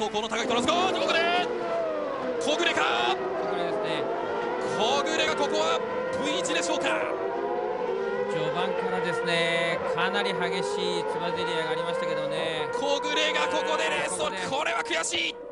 走行の高いトランスコーここで。小暮か。小暮ですね。小暮がここは V 字でしょうか。序盤からですねかなり激しいつばぜり合いがありましたけどね。小暮がここでレースをこれは悔しい。